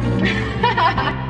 saudades.